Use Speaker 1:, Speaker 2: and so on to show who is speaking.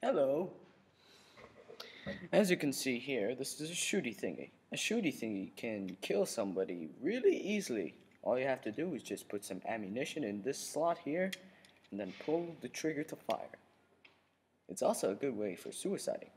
Speaker 1: Hello. As you can see here, this is a shooty thingy. A shooty thingy can kill somebody really easily. All you have to do is just put some ammunition in this slot here and then pull the trigger to fire. It's also a good way for suiciding.